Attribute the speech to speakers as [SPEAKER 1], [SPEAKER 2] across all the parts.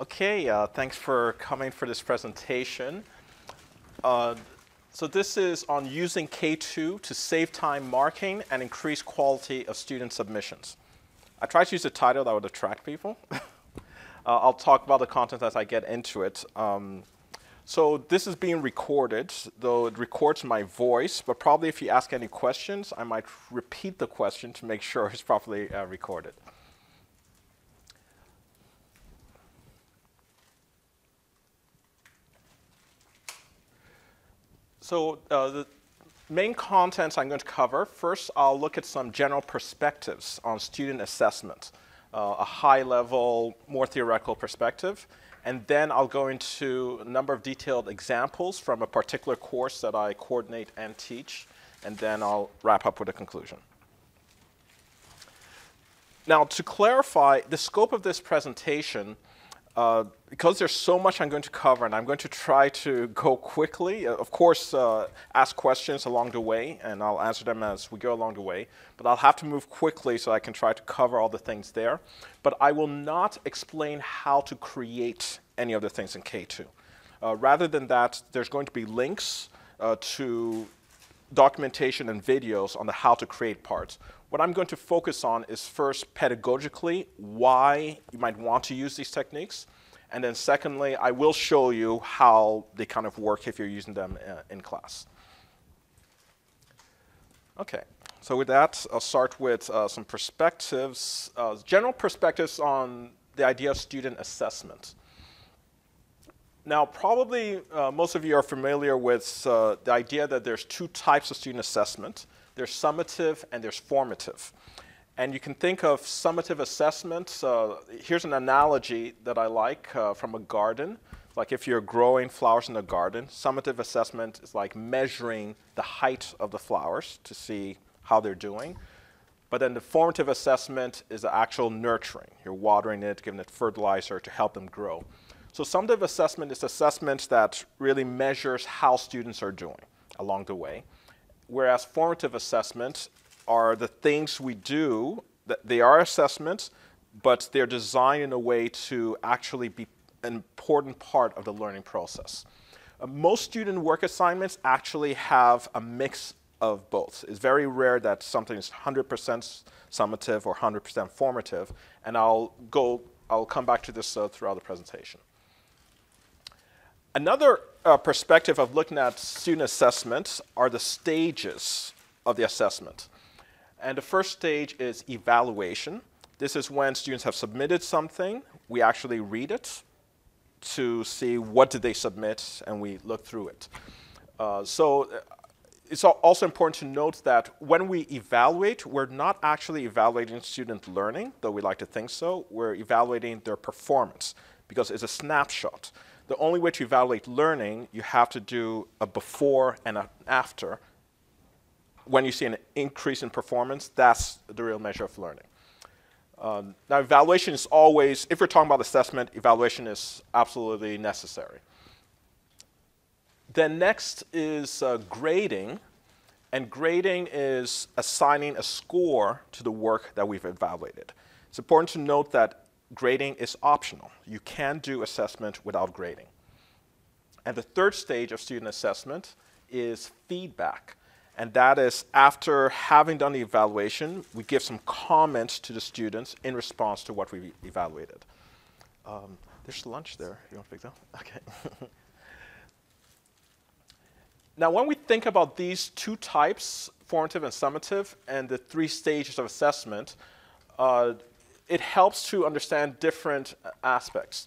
[SPEAKER 1] Okay, uh, thanks for coming for this presentation. Uh, so this is on using K2 to save time marking and increase quality of student submissions. I tried to use a title that would attract people. uh, I'll talk about the content as I get into it. Um, so this is being recorded, though it records my voice, but probably if you ask any questions, I might repeat the question to make sure it's properly uh, recorded. So uh, the main contents I'm going to cover, first I'll look at some general perspectives on student assessment, uh, a high level, more theoretical perspective, and then I'll go into a number of detailed examples from a particular course that I coordinate and teach, and then I'll wrap up with a conclusion. Now, to clarify, the scope of this presentation uh, because there's so much I'm going to cover, and I'm going to try to go quickly. Uh, of course, uh, ask questions along the way, and I'll answer them as we go along the way. But I'll have to move quickly so I can try to cover all the things there. But I will not explain how to create any of the things in K2. Uh, rather than that, there's going to be links uh, to documentation and videos on the how to create parts. What I'm going to focus on is first pedagogically why you might want to use these techniques. And then secondly, I will show you how they kind of work if you're using them uh, in class. Okay, so with that, I'll start with uh, some perspectives, uh, general perspectives on the idea of student assessment. Now, probably uh, most of you are familiar with uh, the idea that there's two types of student assessment. There's summative and there's formative. And you can think of summative assessments. Uh, here's an analogy that I like uh, from a garden. Like if you're growing flowers in a garden, summative assessment is like measuring the height of the flowers to see how they're doing. But then the formative assessment is the actual nurturing. You're watering it, giving it fertilizer to help them grow. So summative assessment is assessment that really measures how students are doing along the way whereas formative assessments are the things we do, that they are assessments, but they're designed in a way to actually be an important part of the learning process. Uh, most student work assignments actually have a mix of both. It's very rare that something is 100% summative or 100% formative, and I'll go, I'll come back to this uh, throughout the presentation. Another uh, perspective of looking at student assessment are the stages of the assessment. And the first stage is evaluation. This is when students have submitted something. We actually read it to see what did they submit, and we look through it. Uh, so uh, it's also important to note that when we evaluate, we're not actually evaluating student learning, though we like to think so. We're evaluating their performance because it's a snapshot the only way to evaluate learning, you have to do a before and an after. When you see an increase in performance, that's the real measure of learning. Um, now, evaluation is always, if we're talking about assessment, evaluation is absolutely necessary. Then next is uh, grading, and grading is assigning a score to the work that we've evaluated. It's important to note that grading is optional. You can do assessment without grading. And the third stage of student assessment is feedback. And that is after having done the evaluation, we give some comments to the students in response to what we evaluated. Um, there's lunch there. You want to pick that? Okay. now, when we think about these two types, formative and summative, and the three stages of assessment, uh, it helps to understand different aspects.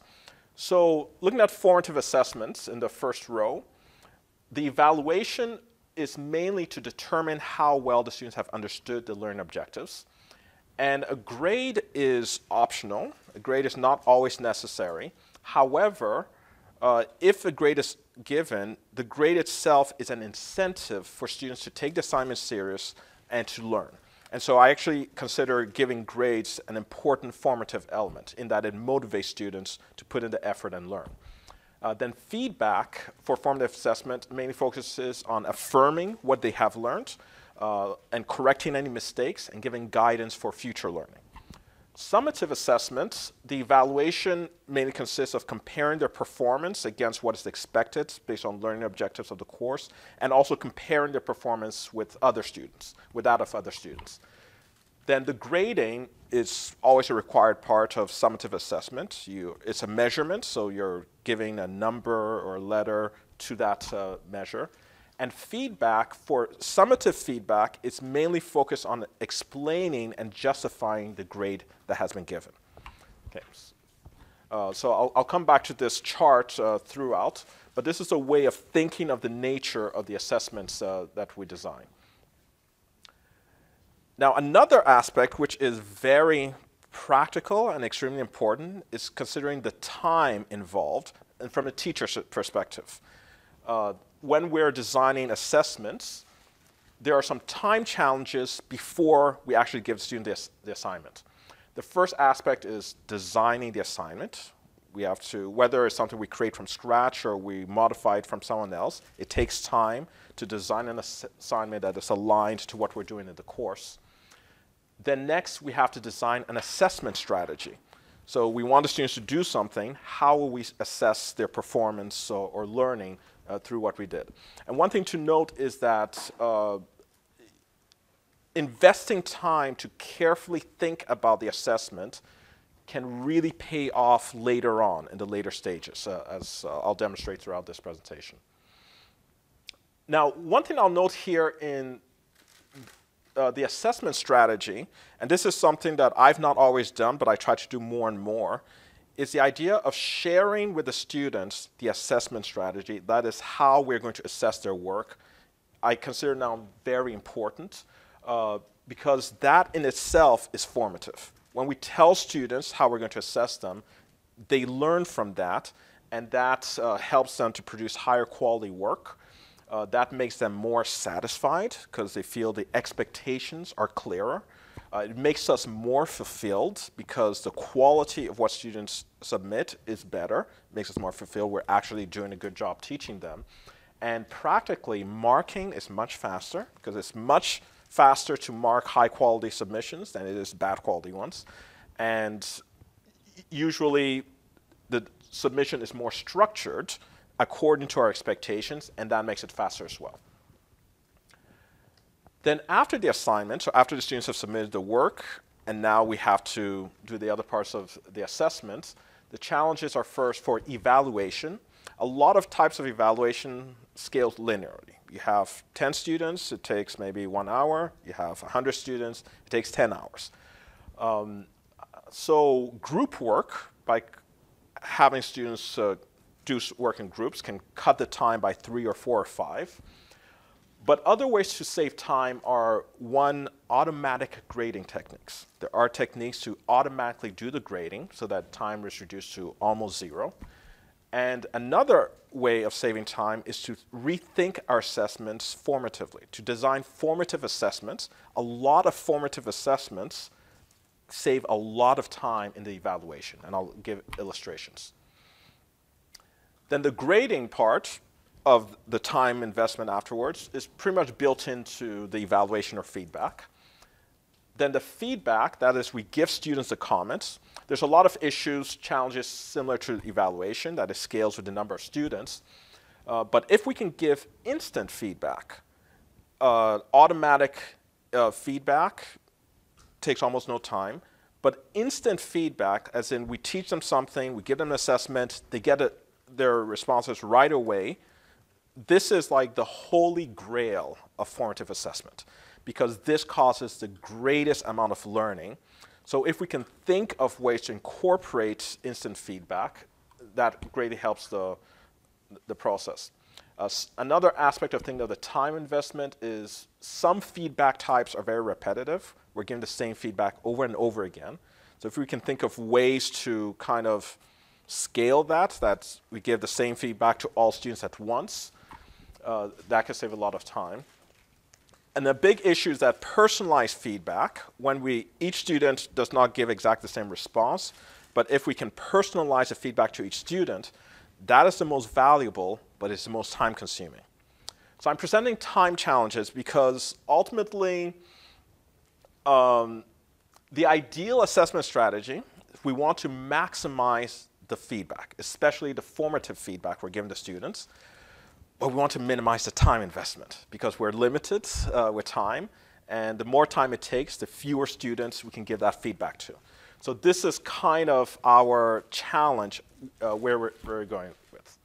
[SPEAKER 1] So looking at formative assessments in the first row, the evaluation is mainly to determine how well the students have understood the learning objectives. And a grade is optional. A grade is not always necessary. However, uh, if a grade is given, the grade itself is an incentive for students to take the assignment serious and to learn. And so I actually consider giving grades an important formative element in that it motivates students to put in the effort and learn. Uh, then feedback for formative assessment mainly focuses on affirming what they have learned uh, and correcting any mistakes and giving guidance for future learning. Summative assessment, the evaluation mainly consists of comparing their performance against what is expected based on learning objectives of the course, and also comparing their performance with other students, with that of other students. Then the grading is always a required part of summative assessment. You, it's a measurement, so you're giving a number or a letter to that uh, measure. And feedback, for summative feedback, it's mainly focused on explaining and justifying the grade that has been given. Okay. Uh, so I'll, I'll, come back to this chart uh, throughout, but this is a way of thinking of the nature of the assessments uh, that we design. Now, another aspect which is very practical and extremely important is considering the time involved and from a teacher's perspective. Uh, when we're designing assessments, there are some time challenges before we actually give the student the, the assignment. The first aspect is designing the assignment. We have to, whether it's something we create from scratch or we modify it from someone else, it takes time to design an ass assignment that is aligned to what we're doing in the course. Then next, we have to design an assessment strategy. So we want the students to do something. How will we assess their performance or, or learning uh, through what we did. And one thing to note is that uh, investing time to carefully think about the assessment can really pay off later on in the later stages, uh, as uh, I'll demonstrate throughout this presentation. Now, one thing I'll note here in uh, the assessment strategy, and this is something that I've not always done, but I try to do more and more, is the idea of sharing with the students the assessment strategy. That is how we're going to assess their work. I consider now very important uh, because that in itself is formative. When we tell students how we're going to assess them, they learn from that, and that uh, helps them to produce higher quality work. Uh, that makes them more satisfied because they feel the expectations are clearer. Uh, it makes us more fulfilled because the quality of what students submit is better, it makes us more fulfilled. We're actually doing a good job teaching them. And practically, marking is much faster because it's much faster to mark high quality submissions than it is bad quality ones. And usually, the submission is more structured according to our expectations, and that makes it faster as well. Then after the assignment, so after the students have submitted the work, and now we have to do the other parts of the assessment, the challenges are first for evaluation. A lot of types of evaluation scales linearly. You have 10 students, it takes maybe one hour. You have 100 students, it takes 10 hours. Um, so group work, by having students uh, do work in groups, can cut the time by three or four or five. But other ways to save time are one, automatic grading techniques. There are techniques to automatically do the grading so that time is reduced to almost zero. And another way of saving time is to rethink our assessments formatively, to design formative assessments. A lot of formative assessments save a lot of time in the evaluation, and I'll give illustrations. Then the grading part of the time investment afterwards is pretty much built into the evaluation or feedback. Then the feedback, that is, we give students the comments. There's a lot of issues, challenges similar to evaluation, that it scales with the number of students. Uh, but if we can give instant feedback, uh, automatic uh, feedback takes almost no time, but instant feedback, as in we teach them something, we give them an assessment, they get it, their responses right away, this is like the holy grail of formative assessment because this causes the greatest amount of learning. So if we can think of ways to incorporate instant feedback, that greatly helps the, the process. Uh, another aspect of thinking of the time investment is some feedback types are very repetitive. We're giving the same feedback over and over again. So if we can think of ways to kind of scale that, that we give the same feedback to all students at once, uh, that can save a lot of time. And the big issue is that personalized feedback, when we each student does not give exactly the same response, but if we can personalize the feedback to each student, that is the most valuable, but it's the most time consuming. So I'm presenting time challenges because ultimately, um, the ideal assessment strategy, if we want to maximize the feedback, especially the formative feedback we're giving to students, but we want to minimize the time investment because we're limited uh, with time, and the more time it takes, the fewer students we can give that feedback to. So this is kind of our challenge uh, where we're, we're going with.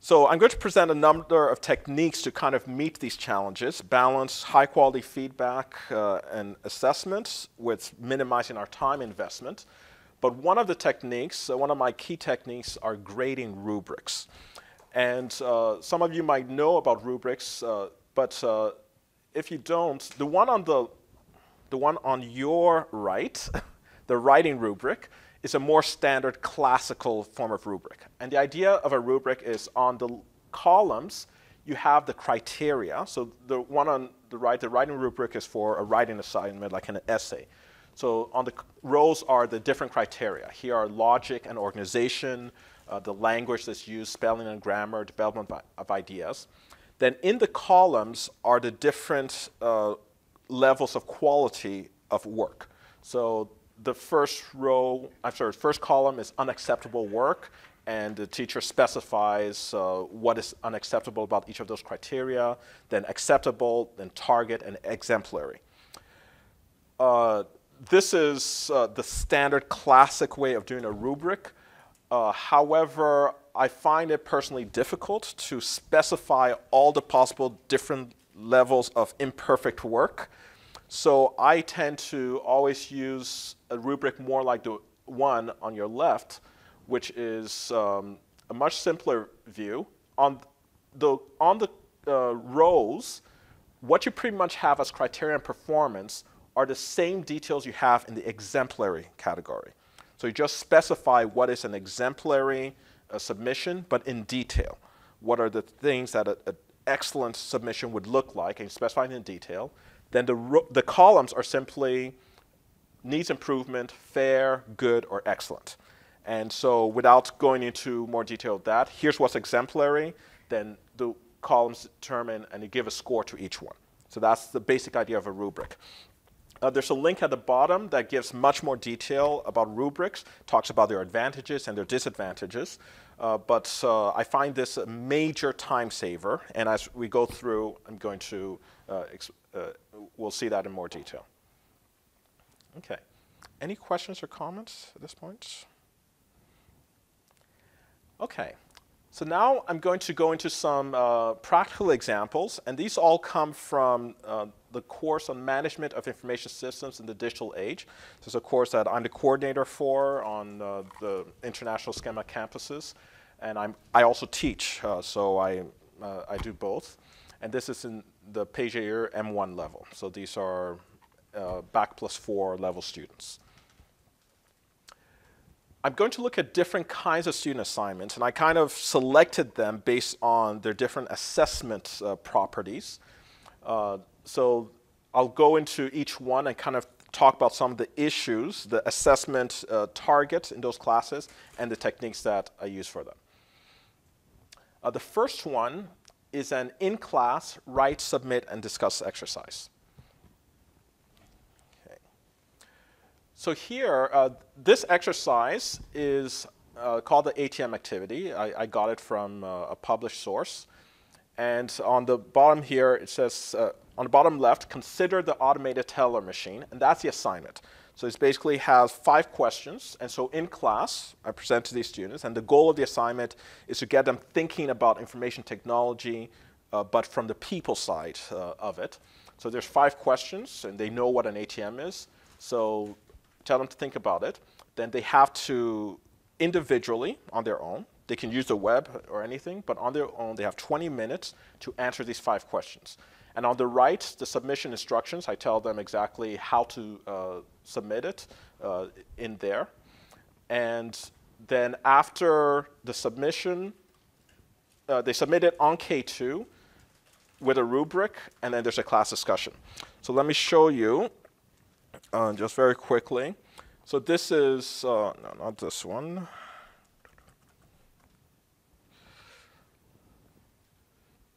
[SPEAKER 1] So I'm going to present a number of techniques to kind of meet these challenges, balance high quality feedback uh, and assessments with minimizing our time investment. But one of the techniques, uh, one of my key techniques are grading rubrics. And uh, some of you might know about rubrics, uh, but uh, if you don't, the one on the, the one on your right, the writing rubric, is a more standard classical form of rubric. And the idea of a rubric is on the columns, you have the criteria. So the one on the right, the writing rubric is for a writing assignment, like an essay. So on the rows are the different criteria. Here are logic and organization, uh, the language that's used, spelling and grammar, development of ideas. Then in the columns are the different uh, levels of quality of work. So the first row, I'm sorry, first column is unacceptable work, and the teacher specifies uh, what is unacceptable about each of those criteria, then acceptable, then target, and exemplary. Uh, this is uh, the standard classic way of doing a rubric. Uh, however, I find it personally difficult to specify all the possible different levels of imperfect work. So I tend to always use a rubric more like the one on your left, which is um, a much simpler view. On the, on the uh, rows, what you pretty much have as criterion performance are the same details you have in the exemplary category. So you just specify what is an exemplary uh, submission, but in detail. What are the things that an excellent submission would look like, and you specify it in detail. Then the, the columns are simply needs improvement, fair, good, or excellent. And so without going into more detail of that, here's what's exemplary, then the columns determine and you give a score to each one. So that's the basic idea of a rubric. Uh, there's a link at the bottom that gives much more detail about rubrics, talks about their advantages and their disadvantages. Uh, but uh, I find this a major time saver, and as we go through, I'm going to, uh, uh, we'll see that in more detail. Okay. Any questions or comments at this point? Okay. So now I'm going to go into some uh, practical examples, and these all come from uh, the course on management of information systems in the digital age. This is a course that I'm the coordinator for on uh, the international SKEMA campuses, and I'm, I also teach, uh, so I, uh, I do both. And this is in the PGE M1 level. So these are uh, Bac plus four level students. I'm going to look at different kinds of student assignments, and I kind of selected them based on their different assessment uh, properties. Uh, so I'll go into each one and kind of talk about some of the issues, the assessment uh, in those classes, and the techniques that I use for them. Uh, the first one is an in-class write, submit, and discuss exercise. So here, uh, this exercise is uh, called the ATM activity. I, I got it from uh, a published source. And on the bottom here, it says, uh, on the bottom left, consider the automated teller machine, and that's the assignment. So it basically has five questions, and so in class, I present to these students, and the goal of the assignment is to get them thinking about information technology, uh, but from the people side uh, of it. So there's five questions, and they know what an ATM is. So tell them to think about it. Then they have to individually, on their own, they can use the web or anything, but on their own, they have 20 minutes to answer these five questions. And on the right, the submission instructions, I tell them exactly how to uh, submit it uh, in there. And then after the submission, uh, they submit it on K2 with a rubric, and then there's a class discussion. So let me show you uh, just very quickly. So this is, uh, no, not this one.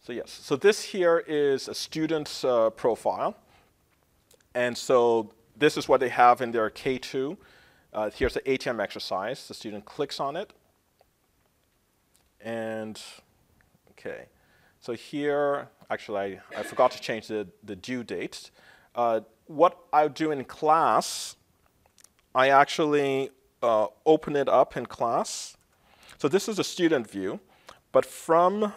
[SPEAKER 1] So yes, so this here is a student's uh, profile. And so this is what they have in their K2. Uh, here's the ATM exercise. The student clicks on it. And, okay. So here, actually, I, I forgot to change the, the due date. What I do in class, I actually uh, open it up in class. So this is a student view, but from, uh,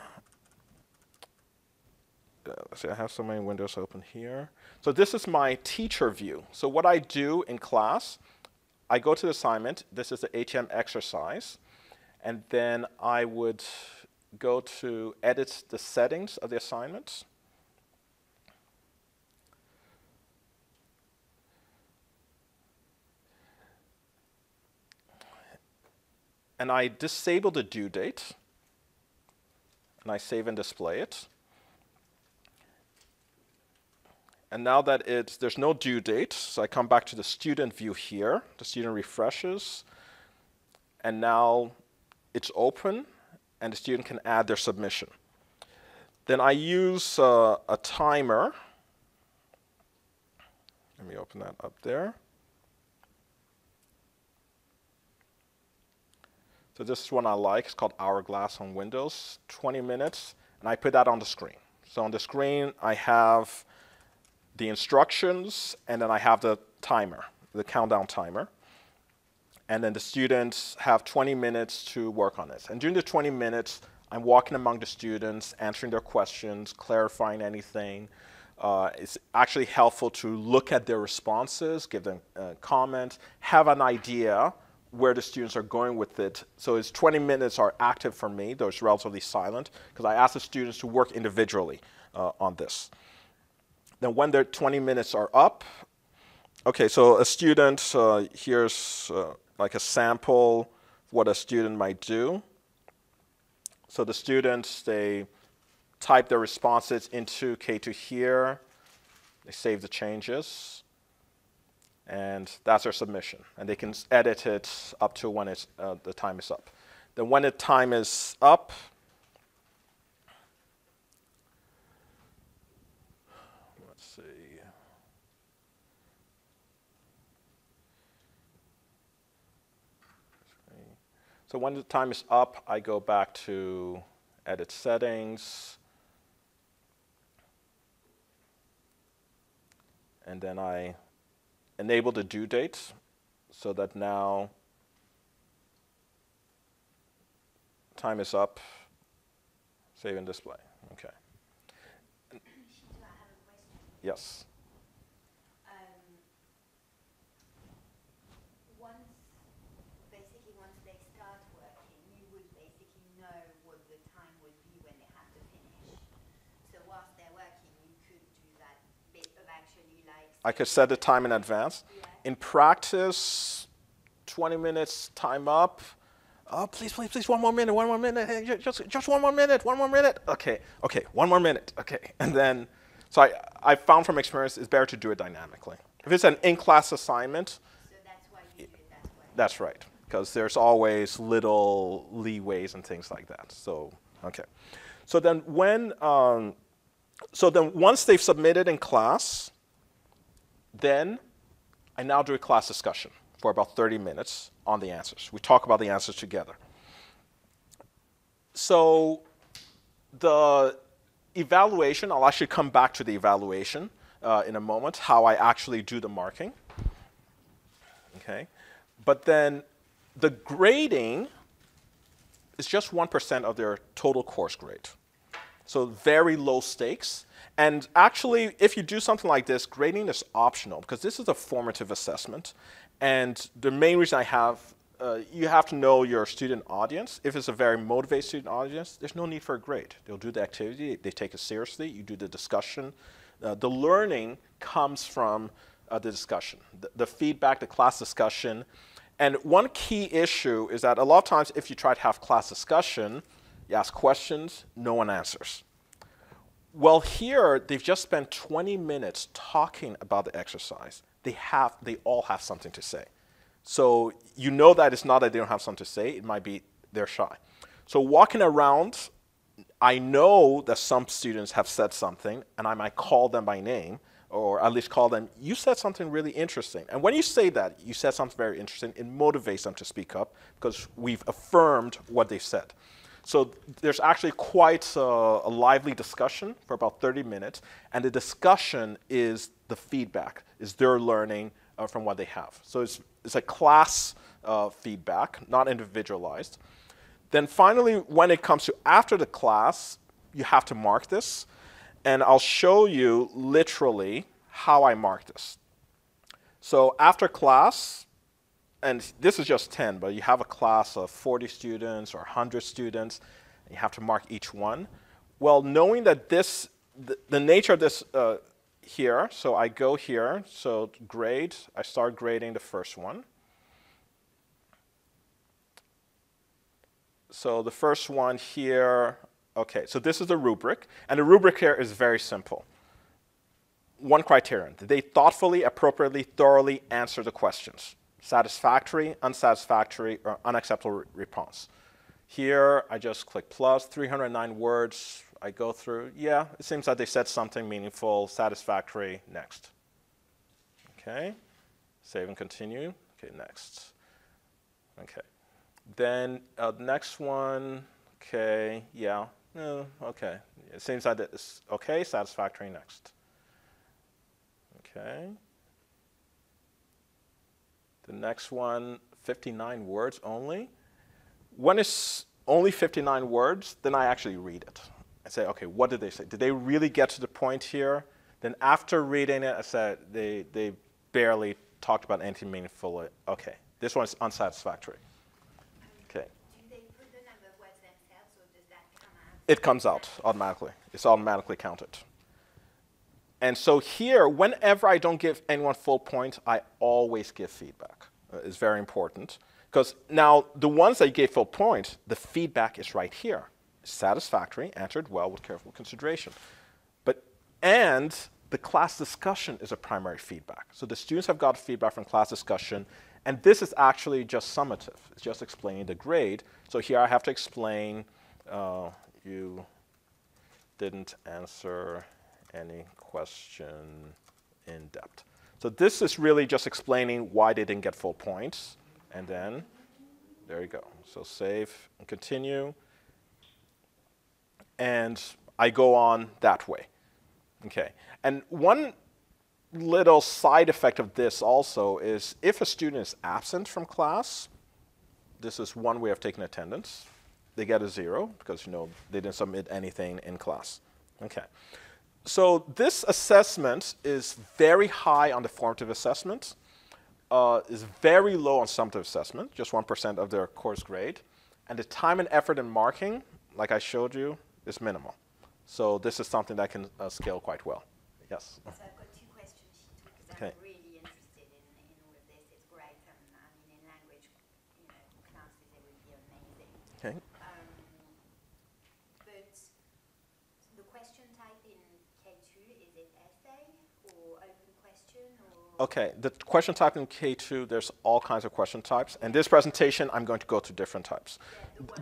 [SPEAKER 1] let's see, I have so many windows open here. So this is my teacher view. So what I do in class, I go to the assignment. This is the ATM exercise. And then I would go to edit the settings of the assignment. And I disable the due date. And I save and display it. And now that it's, there's no due date, so I come back to the student view here. The student refreshes. And now it's open, and the student can add their submission. Then I use uh, a timer. Let me open that up there. So this is one I like. It's called Hourglass on Windows, 20 minutes, and I put that on the screen. So on the screen, I have the instructions, and then I have the timer, the countdown timer and then the students have 20 minutes to work on this. And during the 20 minutes, I'm walking among the students, answering their questions, clarifying anything. Uh, it's actually helpful to look at their responses, give them uh, comments, have an idea where the students are going with it. So it's 20 minutes are active for me, though it's relatively silent, because I ask the students to work individually uh, on this. Then when their 20 minutes are up, okay, so a student, uh, here's uh, like a sample what a student might do. So the students, they type their responses into K2 here. They save the changes. And that's their submission. And they can edit it up to when it's, uh, the time is up. Then when the time is up, let's see. So when the time is up, I go back to edit settings. And then I enable the due date so that now time is up, save and display. Okay. Yes. I could set the time in advance. In practice, 20 minutes, time up. Oh, please, please, please, one more minute, one more minute. Hey, just, just one more minute, one more minute. Okay, okay, one more minute. Okay, and then, so I, I found from experience it's better to do it dynamically. If it's an in-class assignment, so
[SPEAKER 2] that's, why you do it that way.
[SPEAKER 1] that's right, because there's always little leeways and things like that. So, okay. So then when, um, so then once they've submitted in class, then I now do a class discussion for about 30 minutes on the answers. We talk about the answers together. So the evaluation, I'll actually come back to the evaluation uh, in a moment, how I actually do the marking. Okay, But then the grading is just 1% of their total course grade. So very low stakes. And actually, if you do something like this, grading is optional because this is a formative assessment. And the main reason I have, uh, you have to know your student audience. If it's a very motivated student audience, there's no need for a grade. They'll do the activity, they take it seriously, you do the discussion. Uh, the learning comes from uh, the discussion, the, the feedback, the class discussion. And one key issue is that a lot of times if you try to have class discussion, you ask questions, no one answers. Well, here they've just spent 20 minutes talking about the exercise. They have, they all have something to say. So you know that it's not that they don't have something to say. It might be they're shy. So walking around, I know that some students have said something, and I might call them by name. or at least call them, you said something really interesting. And when you say that, you said something very interesting, it motivates them to speak up because we've affirmed what they said. So there's actually quite a, a, lively discussion for about 30 minutes, and the discussion is the feedback, is their learning uh, from what they have. So it's, it's a class uh, feedback, not individualized. Then finally, when it comes to after the class, you have to mark this. And I'll show you literally how I mark this. So after class, and this is just 10, but you have a class of 40 students or 100 students, and you have to mark each one. Well, knowing that this, the, the nature of this uh, here, so I go here, so grade, I start grading the first one. So the first one here, Okay, so this is the rubric, and the rubric here is very simple. One criterion, did they thoughtfully, appropriately, thoroughly answer the questions? Satisfactory, unsatisfactory, or unacceptable response. Here, I just click plus, 309 words, I go through, yeah, it seems like they said something meaningful, satisfactory, next. Okay, save and continue, okay, next. Okay, then uh, next one, okay, yeah, no, okay. It seems like it's okay, satisfactory next. Okay. The next one, 59 words only. When it's only 59 words, then I actually read it. I say, okay, what did they say? Did they really get to the point here? Then after reading it, I said, they, they barely talked about anything meaningful. Okay, this one's unsatisfactory. Okay. It comes out automatically. It's automatically counted. And so here, whenever I don't give anyone full points, I always give feedback. Uh, it's very important. Because now, the ones that gave full points, the feedback is right here. Satisfactory, answered well with careful consideration. But, and the class discussion is a primary feedback. So the students have got feedback from class discussion, and this is actually just summative. It's just explaining the grade. So here I have to explain uh, you didn't answer any question in depth. So this is really just explaining why they didn't get full points. And then, there you go. So save and continue. And I go on that way. Okay. And one little side effect of this also is if a student is absent from class, this is one way of taking attendance they get a zero because you know they didn't submit anything in class. Okay. So this assessment is very high on the formative assessment, uh, is very low on summative assessment, just 1% of their course grade. And the time and effort in marking, like I showed you, is minimal. So this is something that can uh, scale quite well. Yes?
[SPEAKER 2] So I've got two questions okay. I'm really interested in, in all of this. It's great. Um, I mean, in language you know, classes, it would be amazing.
[SPEAKER 1] Okay. Okay, the question type in K2, there's all kinds of question types. And this presentation, I'm going to go to different types.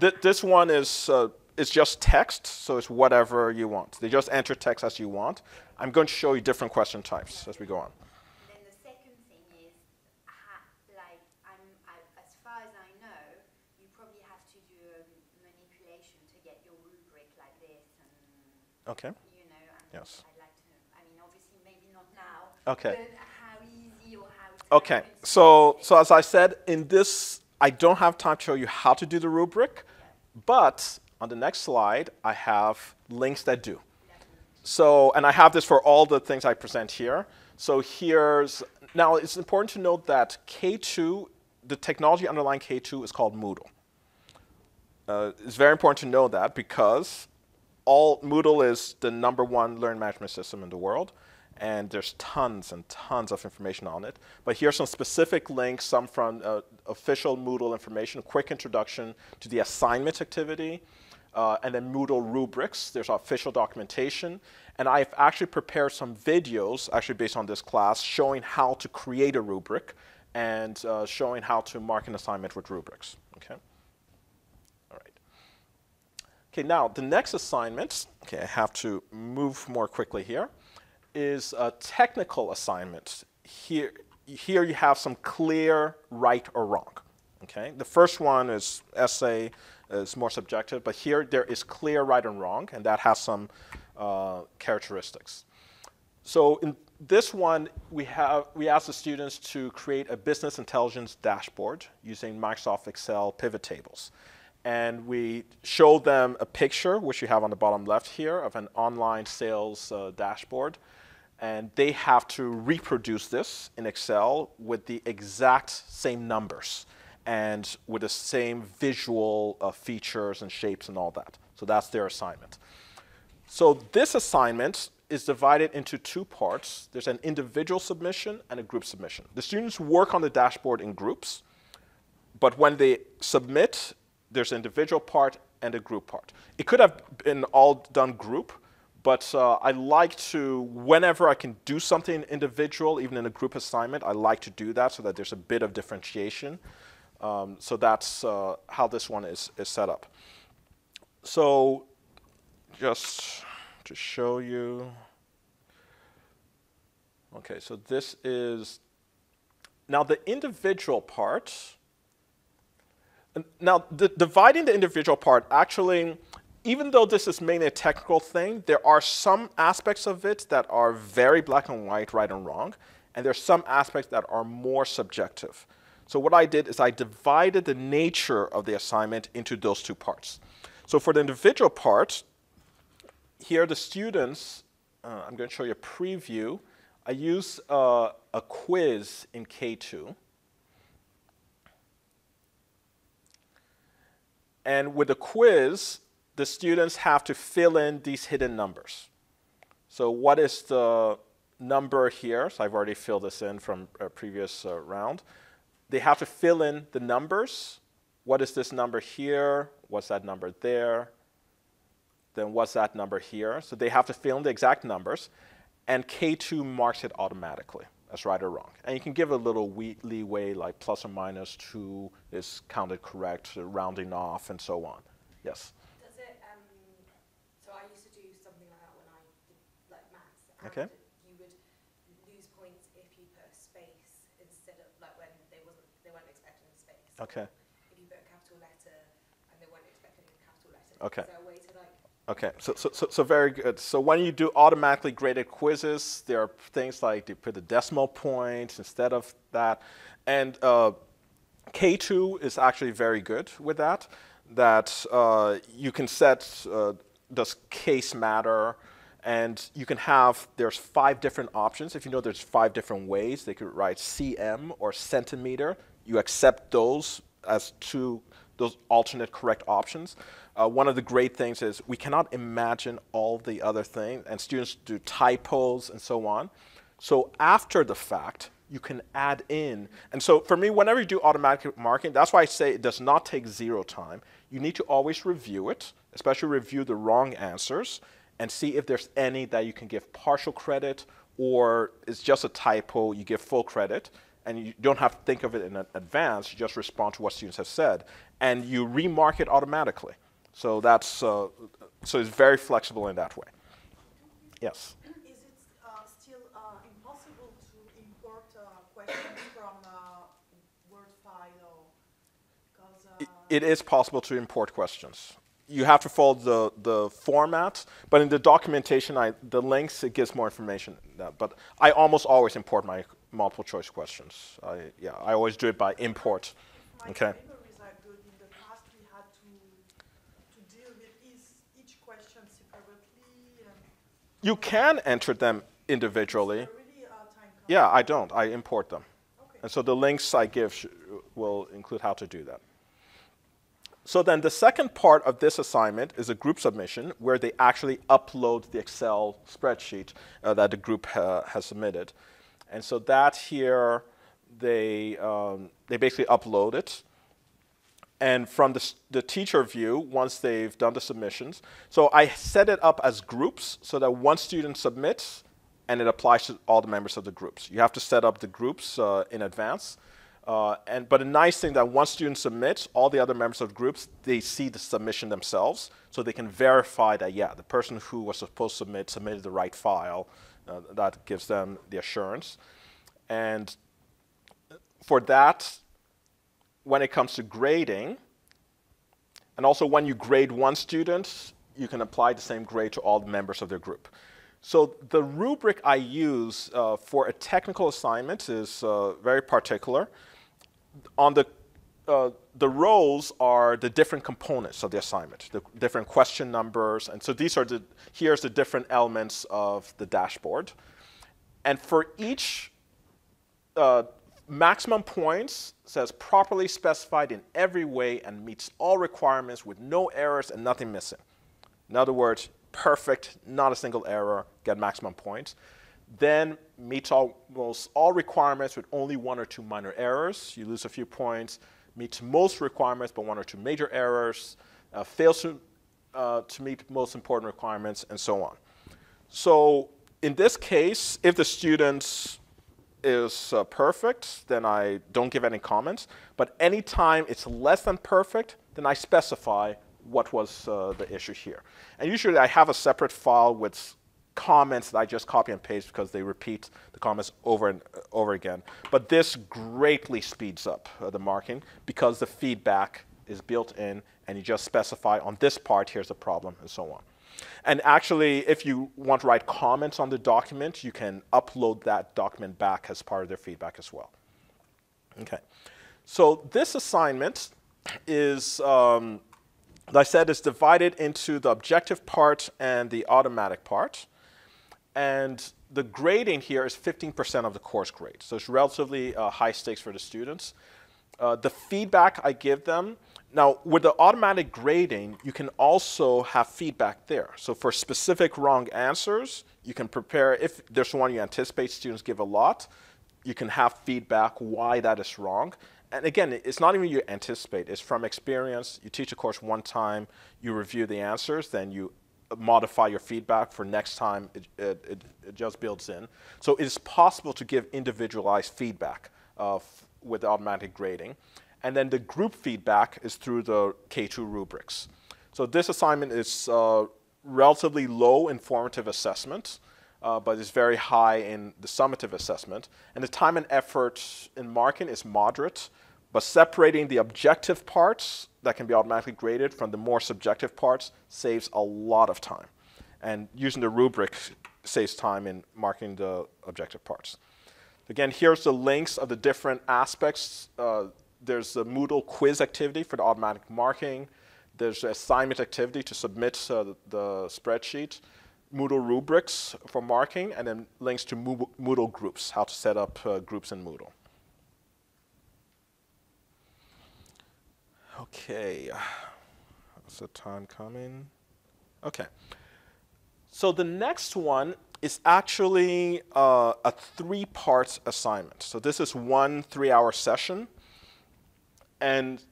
[SPEAKER 1] Th this one is uh, it's just text, so it's whatever you want. They just enter text as you want. I'm going to show you different question types as we go on.
[SPEAKER 2] Then the second thing is, like, I, as far as I know, you probably have to do a manipulation to get your rubric like this. And,
[SPEAKER 1] okay.
[SPEAKER 2] You know,
[SPEAKER 1] yes.
[SPEAKER 2] I'd like to, I mean, obviously maybe not now.
[SPEAKER 1] Okay. Okay, so, so as I said, in this, I don't have time to show you how to do the rubric, but on the next slide, I have links that do. So, and I have this for all the things I present here. So here's, now it's important to note that K2, the technology underlying K2 is called Moodle. Uh, it's very important to know that because all Moodle is the number one learning management system in the world and there's tons and tons of information on it. But here's some specific links, some from uh, official Moodle information, quick introduction to the assignment activity, uh, and then Moodle rubrics. There's official documentation. And I've actually prepared some videos, actually based on this class, showing how to create a rubric and uh, showing how to mark an assignment with rubrics. Okay. All right. Okay, now the next assignment, okay, I have to move more quickly here is a technical assignment. Here, here you have some clear right or wrong. Okay, the first one is essay is more subjective, but here there is clear right and wrong, and that has some uh, characteristics. So in this one, we have we ask the students to create a business intelligence dashboard using Microsoft Excel pivot tables. And we show them a picture, which you have on the bottom left here, of an online sales uh, dashboard. And they have to reproduce this in Excel with the exact same numbers and with the same visual uh, features and shapes and all that. So that's their assignment. So this assignment is divided into two parts. There's an individual submission and a group submission. The students work on the dashboard in groups, but when they submit, there's an individual part and a group part. It could have been all done group, but uh, I like to, whenever I can do something individual, even in a group assignment, I like to do that so that there's a bit of differentiation. Um, so that's uh, how this one is, is set up. So just to show you. Okay, so this is, now the individual part, now the, dividing the individual part actually, even though this is mainly a technical thing, there are some aspects of it that are very black and white, right and wrong, and there's some aspects that are more subjective. So what I did is I divided the nature of the assignment into those two parts. So for the individual part, here the students, uh, I'm going to show you a preview. I use uh, a quiz in K2. And with the quiz, the students have to fill in these hidden numbers. So what is the number here? So I've already filled this in from a previous uh, round they have to fill in the numbers. What is this number here? What's that number there? Then what's that number here? So they have to fill in the exact numbers, and K2 marks it automatically as right or wrong. And you can give a little leeway, like plus or minus 2 is counted correct, rounding off, and so on. Yes?
[SPEAKER 3] Does it, um, so I used to do something like that when I did like maths.
[SPEAKER 1] Okay. Okay.
[SPEAKER 3] If you put a capital letter and they weren't expecting a capital letter.
[SPEAKER 1] Okay.
[SPEAKER 3] Is there a way to like
[SPEAKER 1] Okay, so, so, so, so, very good. So when you do automatically graded quizzes, there are things like you put the decimal points instead of that. And uh, K2 is actually very good with that, that uh, you can set, uh, does case matter, and you can have, there's five different options. If you know there's five different ways, they could write cm or centimeter you accept those as two those alternate correct options. Uh, one of the great things is we cannot imagine all the other things, and students do typos and so on. So after the fact, you can add in. And so for me, whenever you do automatic marking, that's why I say it does not take zero time. You need to always review it, especially review the wrong answers, and see if there's any that you can give partial credit or it's just a typo, you give full credit and you don't have to think of it in advance. You just respond to what students have said, and you remark it automatically. So that's uh, so it's very flexible in that way. Yes.
[SPEAKER 4] Is it uh, still uh, impossible to import uh, questions from uh, Word file?
[SPEAKER 1] It, uh, it is possible to import questions. You have to follow the, the format, but in the documentation, I, the links, it gives more information. That, but I almost always import my multiple choice questions. I, yeah, I always do it by import.
[SPEAKER 4] My
[SPEAKER 1] okay.
[SPEAKER 4] memories are good. In the past, we had to, to deal with each, each question separately.
[SPEAKER 1] you can enter them individually.
[SPEAKER 4] Really uh,
[SPEAKER 1] yeah, I don't. I import them.
[SPEAKER 4] Okay.
[SPEAKER 1] And so the links I give will include how to do that. So then the second part of this assignment is a group submission where they actually upload the Excel spreadsheet uh, that the group ha has submitted. And so that here, they, um, they basically upload it. And from the, the teacher view, once they've done the submissions, so I set it up as groups so that one student submits and it applies to all the members of the groups. You have to set up the groups uh, in advance. Uh, and, but a nice thing that once students submit, all the other members of groups, they see the submission themselves, so they can verify that, yeah, the person who was supposed to submit submitted the right file, Uh, that gives them the assurance. And for that, when it comes to grading, and also when you grade one student, you can apply the same grade to all the members of their group. So the rubric I use uh, for a technical assignment is uh, very particular. On the uh, the rows are the different components of the assignment, the different question numbers, and so these are the here's the different elements of the dashboard, and for each uh, maximum points says properly specified in every way and meets all requirements with no errors and nothing missing. In other words, perfect, not a single error, get maximum points. Then meets almost all requirements with only one or two minor errors. You lose a few points. Meets most requirements but one or two major errors. Uh, fails to, uh, to meet most important requirements, and so on. So in this case, if the student is uh, perfect, then I don't give any comments. But anytime it's less than perfect, then I specify what was uh, the issue here. And usually I have a separate file with comments that I just copy and paste because they repeat the comments over and over again. But this greatly speeds up uh, the marking because the feedback is built in and you just specify on this part, here's the problem, and so on. And actually, if you want to write comments on the document, you can upload that document back as part of their feedback as well. Okay. So this assignment is um, I said, is divided into the objective part and the automatic part. And the grading here is 15% of the course grade. So it's relatively uh, high stakes for the students. Uh, the feedback I give them, now with the automatic grading, you can also have feedback there. So for specific wrong answers, you can prepare, if there's one you anticipate students give a lot, you can have feedback why that is wrong and again, it's not even you anticipate, it's from experience. You teach a course one time, you review the answers, then you modify your feedback for next time, it, it, it, just builds in. So it is possible to give individualized feedback uh, with automatic grading. And then the group feedback is through the K2 rubrics. So this assignment is uh, relatively low informative assessment uh, but is very high in the summative assessment. And the time and effort in marking is moderate, but separating the objective parts that can be automatically graded from the more subjective parts saves a lot of time. And using the rubric saves time in marking the objective parts. Again, here's the links of the different aspects. Uh, there's the Moodle quiz activity for the automatic marking. There's the assignment activity to submit uh, the, the spreadsheet. Moodle rubrics for marking, and then links to Moodle groups, how to set up uh, groups in Moodle. Okay, the time coming? Okay. So the next one is actually uh, a three parts assignment. So this is one three hour session. And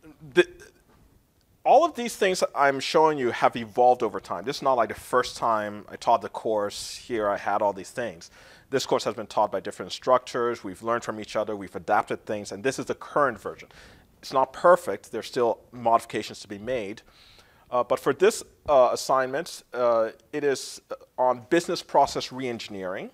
[SPEAKER 1] all of these things I'm showing you have evolved over time. This is not like the first time I taught the course, here I had all these things. This course has been taught by different instructors, we've learned from each other, we've adapted things, and this is the current version. It's not perfect, there's still modifications to be made. Uh, but for this uh, assignment, uh, it is on business process reengineering,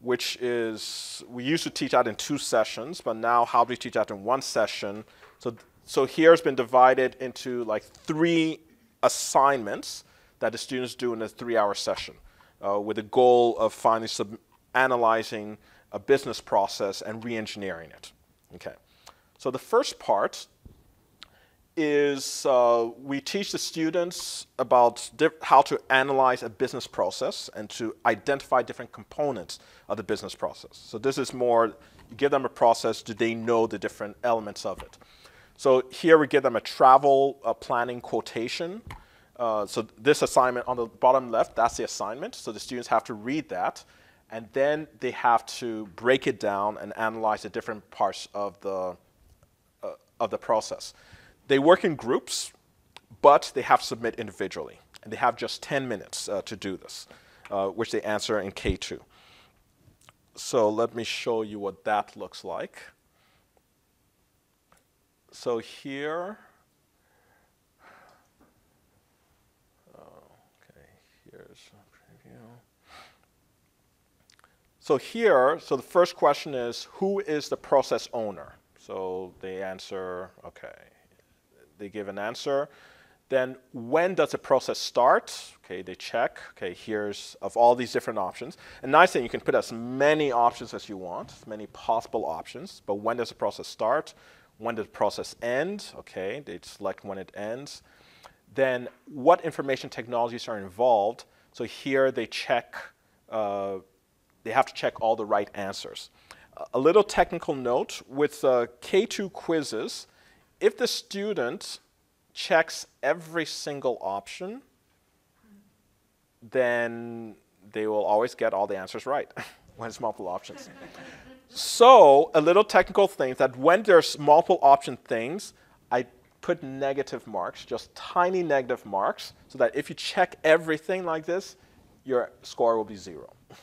[SPEAKER 1] which is, we used to teach that in two sessions, but now how do we teach that in one session? So so here has been divided into like three assignments that the students do in a three-hour session uh, with the goal of finally analyzing a business process and re-engineering it. Okay. So the first part is uh, we teach the students about how to analyze a business process and to identify different components of the business process. So this is more, you give them a process, do they know the different elements of it? So here we give them a travel uh, planning quotation. Uh, so this assignment on the bottom left, that's the assignment. So the students have to read that. And then they have to break it down and analyze the different parts of the, of the process. They work in groups, but they have to submit individually. And they have just 10 minutes uh, to do this, uh, which they answer in K2. So let me show you what that looks like so here, okay, here's a preview. So here, so the first question is, who is the process owner? So they answer, okay, they give an answer. Then when does the process start? Okay, they check. Okay, here's of all these different options. And nice thing, you can put as many options as you want, as many possible options. But when does the process start? When does the process end? Okay, they select when it ends. Then what information technologies are involved? So here they check, uh, they have to check all the right answers. A little technical note, with uh, K2 quizzes, if the student checks every single option, then they will always get all the answers right when it's multiple options. so a little technical thing that when there's multiple option things, I put negative marks, just tiny negative marks, so that if you check everything like this, your score will be zero.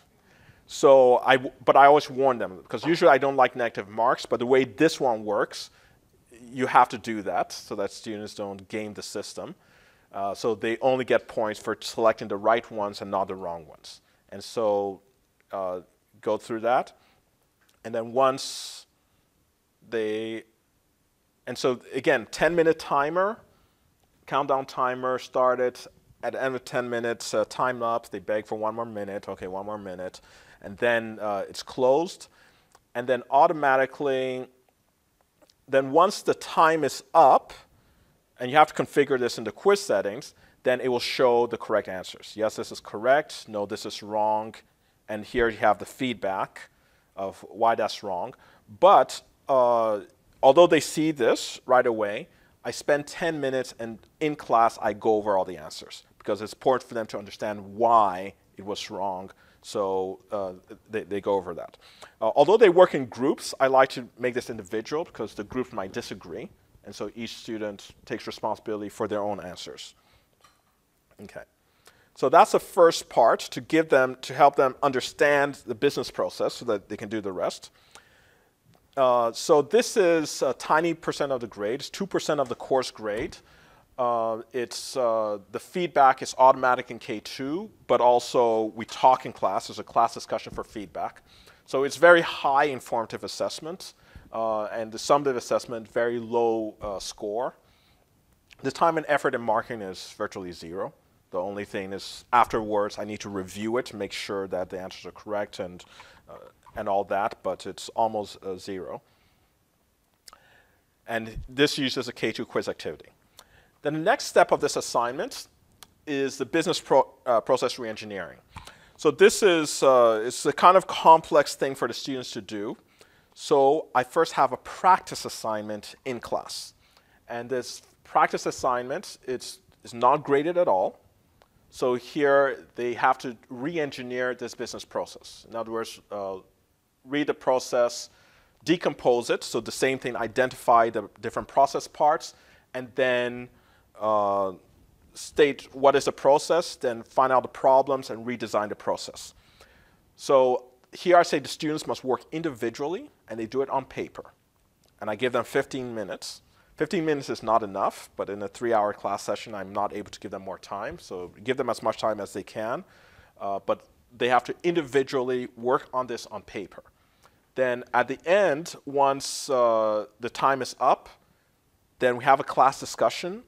[SPEAKER 1] So I, but I always warn them because usually I don't like negative marks, but the way this one works, you have to do that so that students don't game the system. Uh, so they only get points for selecting the right ones and not the wrong ones. And so uh, go through that. And then once they, and so again, 10 minute timer, countdown timer started. At the end of 10 minutes, uh, time up, they beg for one more minute. Okay, one more minute. And then uh, it's closed. And then automatically, then once the time is up, and you have to configure this in the quiz settings, then it will show the correct answers. Yes, this is correct. No, this is wrong. And here you have the feedback of why that's wrong. But uh, although they see this right away, I spend 10 minutes and in class I go over all the answers because it's important for them to understand why it was wrong so uh, they, they go over that. Uh, although they work in groups, I like to make this individual because the group might disagree. And so each student takes responsibility for their own answers. Okay. So that's the first part to give them, to help them understand the business process so that they can do the rest. Uh, so this is a tiny percent of the grade, it's 2% of the course grade. Uh, it's uh, the feedback is automatic in K2, but also we talk in class. There's a class discussion for feedback. So it's very high informative assessment, uh, and the summative assessment very low uh, score. The time and effort in marking is virtually zero. The only thing is afterwards I need to review it to make sure that the answers are correct and uh, and all that, but it's almost uh, zero. And this uses a K2 quiz activity. The next step of this assignment is the business pro, uh, process reengineering. So this is uh, it's a kind of complex thing for the students to do. So I first have a practice assignment in class. And this practice assignment, it's, it's not graded at all. So here they have to re-engineer this business process. In other words, uh, read the process, decompose it, so the same thing, identify the different process parts, and then uh, state what is the process, then find out the problems and redesign the process. So here I say the students must work individually and they do it on paper. And I give them 15 minutes. 15 minutes is not enough, but in a three hour class session, I'm not able to give them more time. So give them as much time as they can. Uh, but they have to individually work on this on paper. Then at the end, once uh, the time is up, then we have a class discussion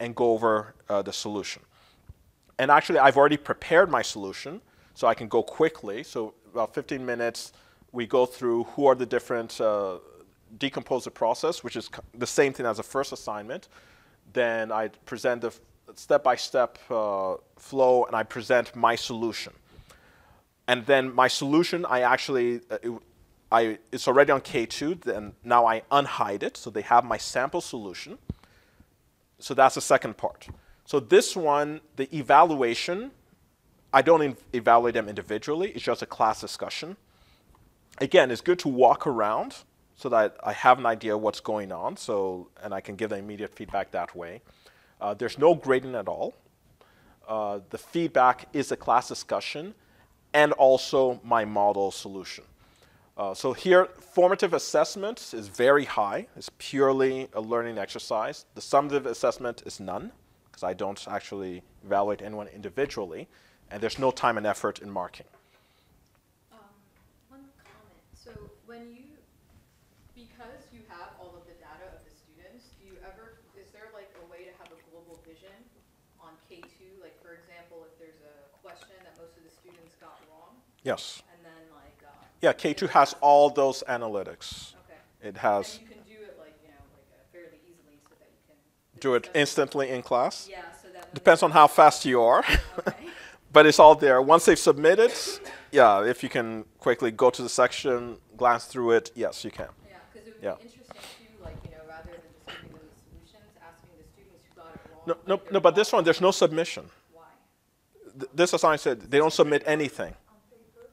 [SPEAKER 1] and go over uh, the solution. And actually, I've already prepared my solution, so I can go quickly. So about 15 minutes, we go through who are the different uh, decompose the process, which is the same thing as the first assignment. Then I present the step-by-step uh, flow, and I present my solution. And then my solution, I actually, uh, it, I, it's already on K2, then now I unhide it, so they have my sample solution. So that's the second part. So this one, the evaluation, I don't evaluate them individually. It's just a class discussion. Again, it's good to walk around so that I have an idea what's going on, so and I can give them immediate feedback that way. Uh, there's no grading at all. Uh, the feedback is a class discussion and also my model solution. Uh, so here, formative assessment is very high. It's purely a learning exercise. The summative assessment is none, because I don't actually evaluate anyone individually, and there's no time and effort in marking.
[SPEAKER 3] Um,
[SPEAKER 5] one comment. So when you, because you have all of the data of the students, is there like a way to have a global vision on K2? Like for example, if there's a question that most of the students got wrong.
[SPEAKER 1] Yes. Yeah, K2 has all those analytics.
[SPEAKER 5] Okay.
[SPEAKER 1] It has
[SPEAKER 5] And you can do it like, you know, like uh, fairly easily so that you can.
[SPEAKER 1] do it instantly in class.
[SPEAKER 5] Yeah, so that.
[SPEAKER 1] Depends on how fast you are.
[SPEAKER 5] Okay.
[SPEAKER 1] but it's all there. Once they've submitted, yeah, if you can quickly go to the section, glance through it, yes, you can.
[SPEAKER 5] Yeah, because it would
[SPEAKER 1] Yeah.
[SPEAKER 5] be interesting too, like, you know, rather than just giving them the solutions, asking the students who got it wrong.
[SPEAKER 1] No, no, no, but this one, there's no submission.
[SPEAKER 5] Why?
[SPEAKER 1] Th- This assignment said they don't submit anything.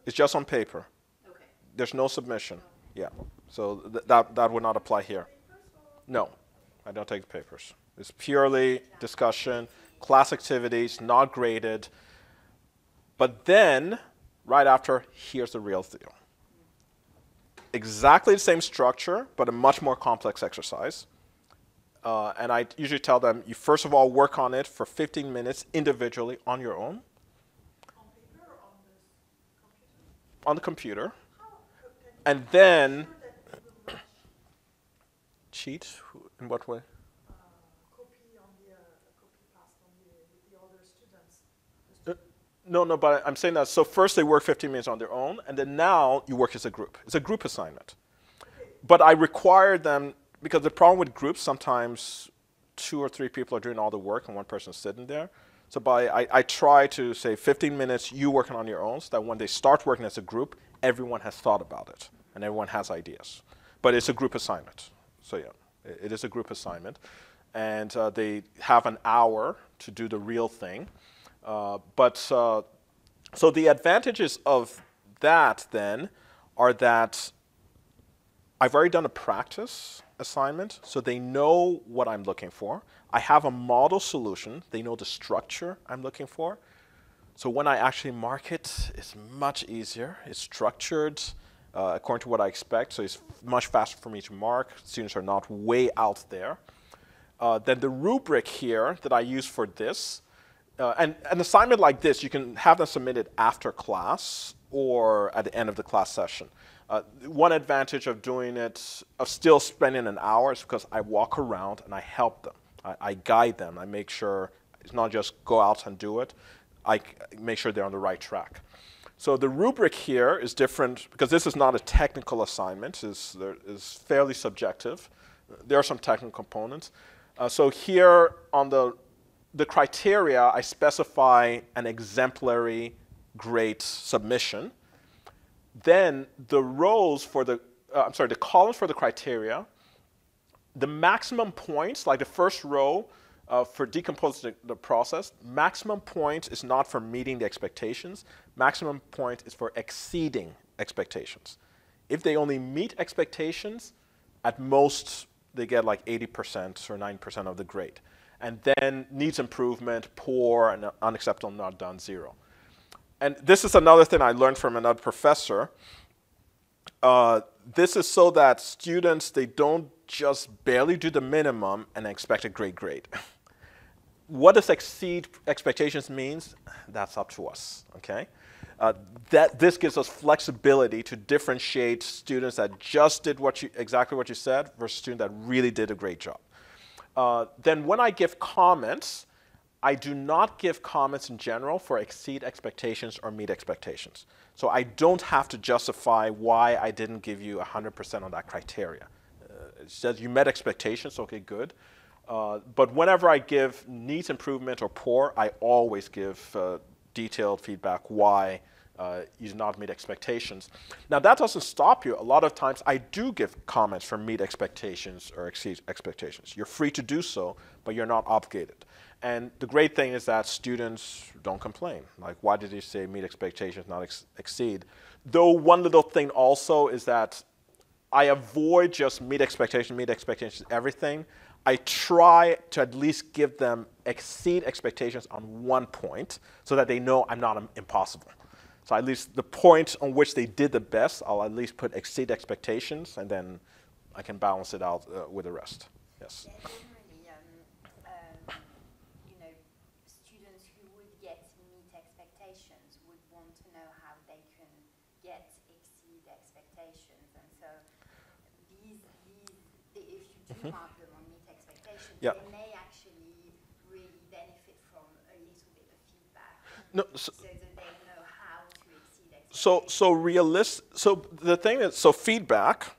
[SPEAKER 1] It's just on paper. There's no submission. Yeah. So th- that, that would not apply here. No, I don't take the papers. It's purely discussion, class activities, not graded. But then, right after, here's the real deal. Exactly the same structure, but a much more complex exercise. Uh, and I usually tell them you first of all work on it for 15 minutes individually on your own
[SPEAKER 4] On paper or on the computer?
[SPEAKER 1] on the computer,
[SPEAKER 4] How could- can you
[SPEAKER 1] and then cheat. In what way?
[SPEAKER 4] uh,
[SPEAKER 1] No, no, but I'm saying that. So first they work 15 minutes on their own, and then now you work as a group. It's a group assignment. But I require them because the problem with groups sometimes two or three people are doing all the work and one person's sitting there. So by I, I try to say 15 minutes you working on your own, so that when they start working as a group, everyone has thought about it and everyone has ideas. But it's a group assignment. So yeah, it, it is a group assignment, and uh, they have an hour to do the real thing. Uh, but uh, so the advantages of that then are that I've already done a practice assignment, so they know what I'm looking for. I have a model solution, they know the structure I'm looking for. So when I actually mark it, it's much easier. It's structured uh, according to what I expect, so it's much faster for me to mark. Students are not way out there. Uh, then the rubric here that I use for this, uh, and an assignment like this, you can have them submitted after class or at the end of the class session. Uh, one advantage of doing it, of still spending an hour, is because I walk around and I help them. I, I guide them. I make sure it's not just go out and do it. I make sure they're on the right track. So the rubric here is different because this is not a technical assignment. It's fairly subjective. There are some technical components. Uh, so here on the the criteria, I specify an exemplary grade submission. Then the rows for the, uh, I'm sorry, the columns for the criteria, the maximum points, like the first row uh, for decomposing the, the process, maximum point is not for meeting the expectations. Maximum point is for exceeding expectations. If they only meet expectations, at most they get like 80% or 9% of the grade. And then needs improvement, poor, and unacceptable, not done, zero. And this is another thing I learned from another professor. Uh, this is so that students they don't just barely do the minimum and expect a great grade. what does exceed expectations means? That's up to us. Okay, uh, that this gives us flexibility to differentiate students that just did what you exactly what you said versus students that really did a great job. Uh, then when I give comments, I do not give comments in general for exceed expectations or meet expectations. So I don't have to justify why I didn't give you 100% on that criteria. It says you met expectations, okay, good. Uh, but whenever I give needs improvement or poor, I always give uh, detailed feedback why uh, you did not meet expectations. Now that doesn't stop you. A lot of times I do give comments for meet expectations or exceed expectations. You're free to do so, but you're not obligated. And the great thing is that students don't complain. Like, why did you say meet expectations, not ex- exceed? Though one little thing also is that I avoid just meet expectations, meet expectations, everything. I try to at least give them exceed expectations on one point so that they know I'm not impossible. So at least the point on which they did the best, I'll at least put exceed expectations and then I can balance it out uh, with the rest. Yes.
[SPEAKER 2] Yeah, generally, um, um, you know, students who would get meet expectations would want to know how they can get exceed expectations, and so these, these, the- if you do mark them on meet expectations,
[SPEAKER 1] Yeah.
[SPEAKER 2] they may actually really benefit from a little
[SPEAKER 1] No, so,
[SPEAKER 2] so that they know how to exceed expectations?
[SPEAKER 1] so, so realist. So the thing is, so feedback.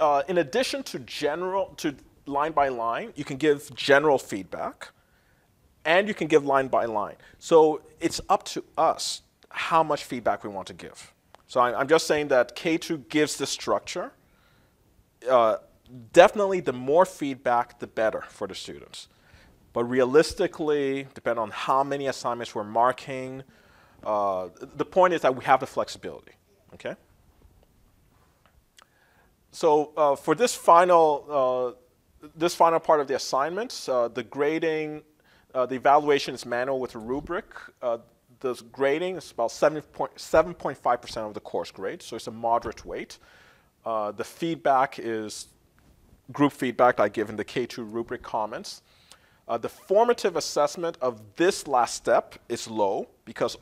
[SPEAKER 1] Uh, in addition to general, to line by line, you can give general feedback, and you can give line by line. So it's up to us how much feedback we want to give. So I, I'm just saying that K2 gives the structure. Uh, definitely, the more feedback, the better for the students. But realistically, depending on how many assignments we're marking, uh, the point is that we have the flexibility. Okay. So uh, for this final, uh, this final part of the assignments, uh, the grading, uh, the evaluation is manual with a rubric. Uh, the grading is about 7.5% of the course grade, so it's a moderate weight. The feedback is group feedback I give in the K2 rubric comments. Uh, the formative assessment of this last step is low because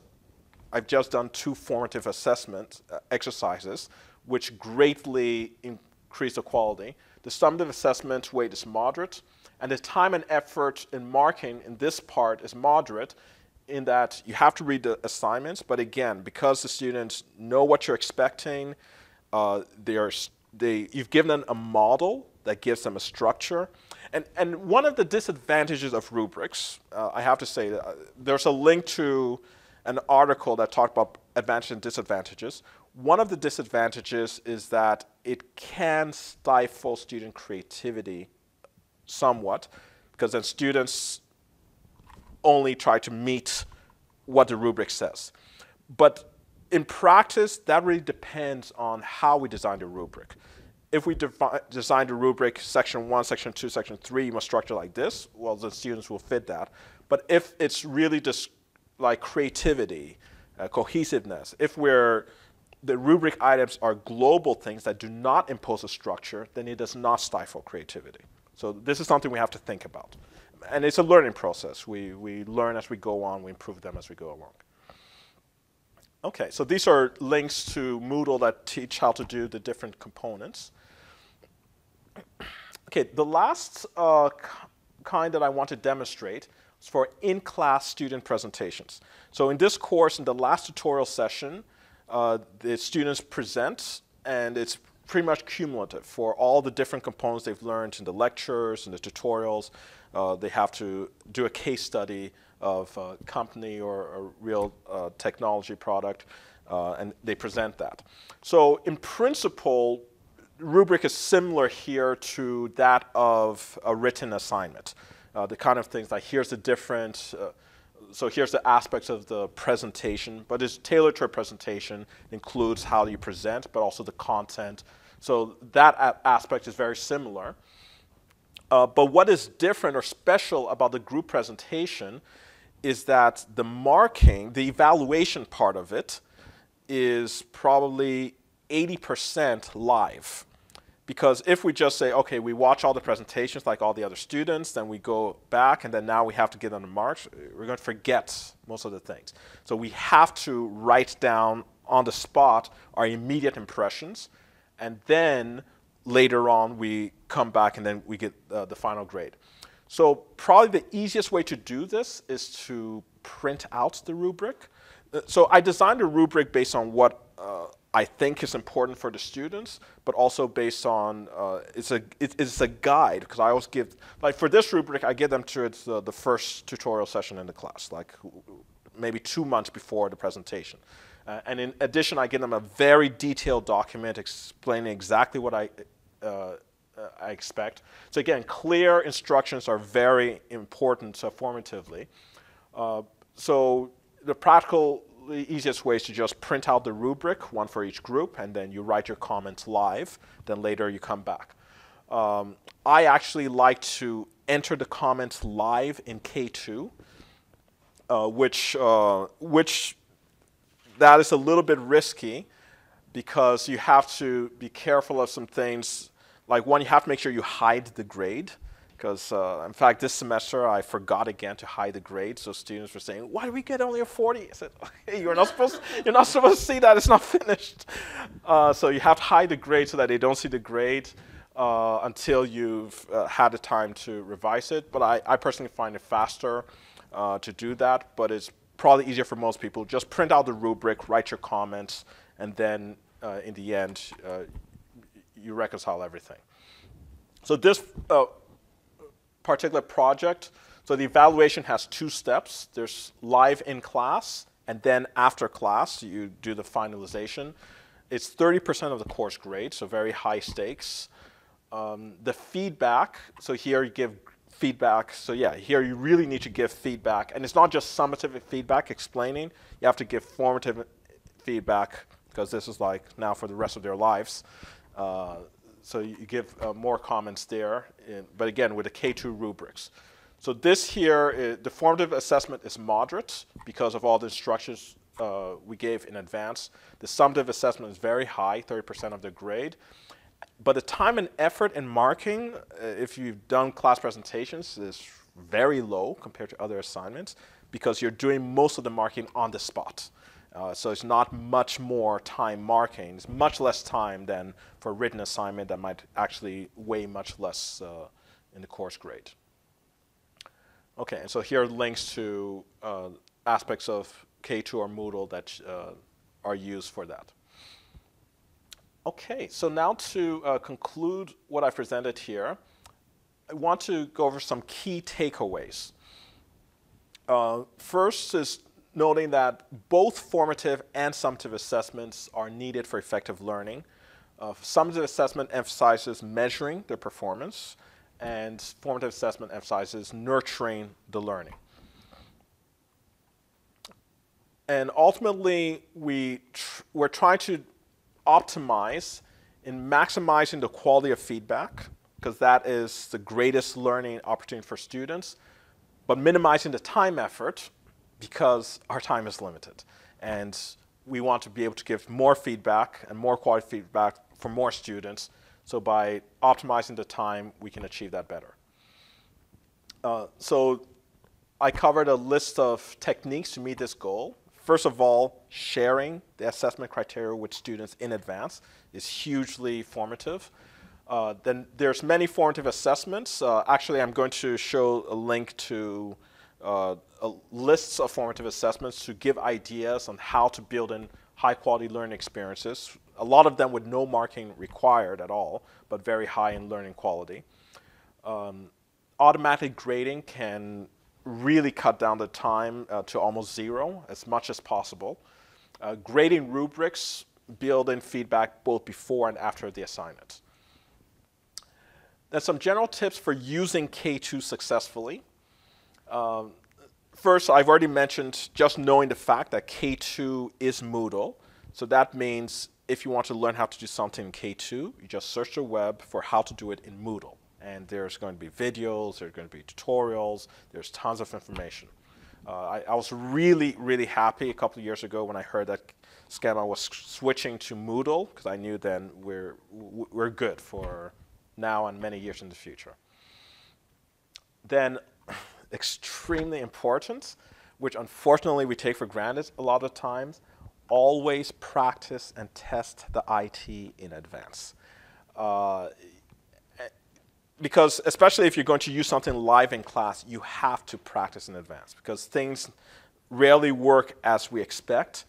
[SPEAKER 1] I've just done two formative assessment uh, exercises, which greatly increase the quality. The summative assessment weight is moderate, and the time and effort in marking in this part is moderate in that you have to read the assignments, but again, because the students know what you're expecting, uh, they are, they, you've given them a model that gives them a structure. And, and one of the disadvantages of rubrics, uh, I have to say, uh, there's a link to an article that talked about advantages and disadvantages. One of the disadvantages is that it can stifle student creativity somewhat, because then students only try to meet what the rubric says. But in practice, that really depends on how we design the rubric. If we design the rubric section one, section two, section three, you must structure like this, well, the students will fit that. But if it's really just like creativity, uh, cohesiveness, if we're the rubric items are global things that do not impose a structure, then it does not stifle creativity. So this is something we have to think about. And it's a learning process. We, we learn as we go on, we improve them as we go along. Okay, so these are links to Moodle that teach how to do the different components. Okay, the last uh, kind that I want to demonstrate is for in-class student presentations. So in this course, in the last tutorial session, uh, the students present, and it's pretty much cumulative for all the different components they've learned in the lectures and the tutorials. Uh, they have to do a case study of a company or a real uh, technology product, uh, and they present that. So in principle, rubric is similar here to that of a written assignment. Uh, the kind of things like here's the different, uh, so here's the aspects of the presentation, but it's tailored to a presentation, it includes how you present, but also the content. So that aspect is very similar. Uh, but what is different or special about the group presentation is that the marking, the evaluation part of it, is probably 80% live. Because if we just say, okay, we watch all the presentations like all the other students, then we go back and then now we have to give them the marks, we're going to forget most of the things. So we have to write down on the spot our immediate impressions and then later on we come back and then we get uh, the final grade. So probably the easiest way to do this is to print out the rubric. Uh, so I designed a rubric based on what uh, I think is important for the students, but also based on, uh, it's, a, it, it's a guide, because I always give, like for this rubric, I give them to it the, the first tutorial session in the class, like maybe two months before the presentation. Uh, and in addition, I give them a very detailed document explaining exactly what I uh, uh, I expect. So again, clear instructions are very important uh, formatively. So the practical the easiest way is to just print out the rubric, one for each group, and then you write your comments live. Then later you come back. Um, I actually like to enter the comments live in K2, uh, which, uh, which that is a little bit risky because you have to be careful of some things like one, you have to make sure you hide the grade because uh, in fact this semester I forgot again to hide the grade so students were saying why do we get only a 40 I said you're not supposed you're not supposed to see that it's not finished uh, so you have to hide the grade so that they don't see the grade uh, until you've uh, had the time to revise it but I, I personally find it faster uh, to do that but it's probably easier for most people. Just print out the rubric, write your comments, and then uh, in the end, you reconcile everything. So this particular project, so the evaluation has two steps. There's live in class, and then after class, you do the finalization. It's 30% of the course grade, so very high stakes. Um, the feedback, so here you give feedback. So yeah, here you really need to give feedback. And it's not just summative feedback explaining. You have to give formative feedback because this is like now for the rest of their lives. Uh, so you give uh, more comments there, in, but again, with the K2 rubrics. So this here, is, the formative assessment is moderate because of all the instructions uh, we gave in advance. The summative assessment is very high, 30% of the grade. But the time and effort in marking, uh, if you've done class presentations, is very low compared to other assignments because you're doing most of the marking on the spot. Uh, so it's not much more time marking. It's much less time than for a written assignment that might actually weigh much less uh, in the course grade. Okay, and so here are links to uh, aspects of K2 or Moodle that uh, are used for that. Okay, so now to uh, conclude what I presented here, I want to go over some key takeaways. Uh, first is noting that both formative and summative assessments are needed for effective learning. Uh, summative assessment emphasizes measuring the performance, and formative assessment emphasizes nurturing the learning. And ultimately, we tr we're trying to optimize in maximizing the quality of feedback, because that is the greatest learning opportunity for students, but minimizing the time effort because our time is limited. And we want to be able to give more feedback and more quality feedback for more students. So by optimizing the time, we can achieve that better. Uh, so I covered a list of techniques to meet this goal. First of all, sharing the assessment criteria with students in advance is hugely formative. Uh, then there's many formative assessments. Uh, actually, I'm going to show a link to uh, lists of formative assessments to give ideas on how to build in high quality learning experiences. A lot of them with no marking required at all, but very high in learning quality. Um, automatic grading can really cut down the time uh, to almost zero as much as possible. Uh, grading rubrics build in feedback both before and after the assignment. Then some general tips for using K2 successfully. Um, first, I've already mentioned just knowing the fact that K2 is Moodle. So that means if you want to learn how to do something in K2, you just search the web for how to do it in Moodle and there's going to be videos, there's going to be tutorials, there's tons of information. Uh, I, I, was really, really happy a couple of years ago when I heard that SKEMA was switching to Moodle, because I knew then we're, we're good for now and many years in the future. Then, extremely important, which unfortunately we take for granted a lot of times, always practice and test the IT in advance. Uh, because especially if you're going to use something live in class, you have to practice in advance because things rarely work as we expect.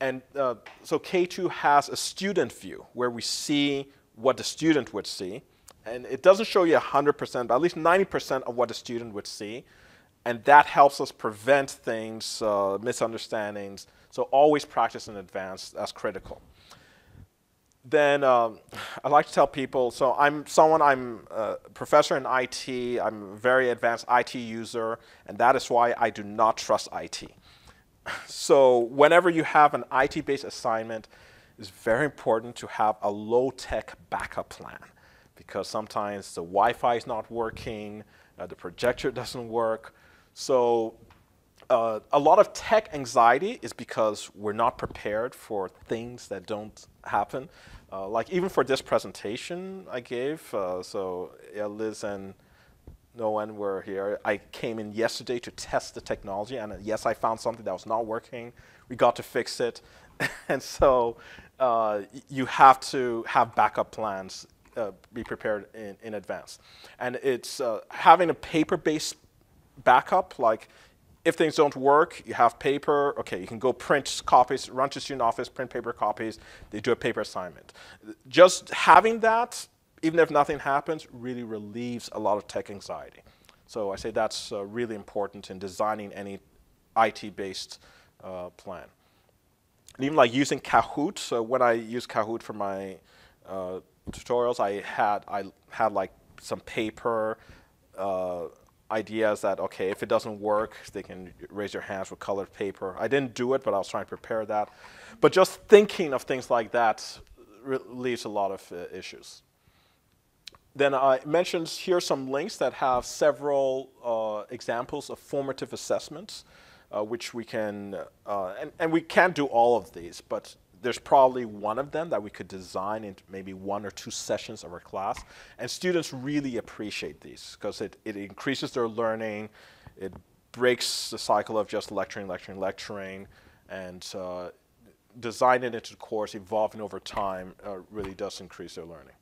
[SPEAKER 1] And uh, so K2 has a student view where we see what the student would see. And it doesn't show you 100%, but at least 90% of what a student would see. And that helps us prevent things, uh, misunderstandings. So always practice in advance. That's critical then um, I like to tell people, so I'm someone, I'm a professor in IT, I'm a very advanced IT user, and that is why I do not trust IT. So whenever you have an IT-based assignment, it's very important to have a low-tech backup plan because sometimes the Wi-Fi is not working, uh, the projector doesn't work. So uh, a lot of tech anxiety is because we're not prepared for things that don't happen. Uh, like even for this presentation I gave, uh, so yeah, Liz and Noen were here. I came in yesterday to test the technology, and uh, yes, I found something that was not working. We got to fix it, and so uh, you have to have backup plans, uh, be prepared in, in advance. And it's uh, having a paper-based backup, like if things don't work, you have paper. Okay, you can go print copies, run to student office, print paper copies. They do a paper assignment. Just having that, even if nothing happens, really relieves a lot of tech anxiety. So I say that's uh, really important in designing any IT-based uh, plan. And even like using Kahoot. So when I use Kahoot for my uh, tutorials, I had I had like some paper uh, ideas that okay, if it doesn't work, they can raise their hands with colored paper. I didn't do it, but I was trying to prepare that. But just thinking of things like that relieves a lot of uh, issues. Then I mentioned here some links that have several uh, examples of formative assessments, uh, which we can, uh, and, and we can't do all of these, but there's probably one of them that we could design into maybe one or two sessions of our class. And students really appreciate these because it, it increases their learning, it breaks the cycle of just lecturing, lecturing, lecturing, and uh, designing into the course, evolving over time, uh, really does increase their learning.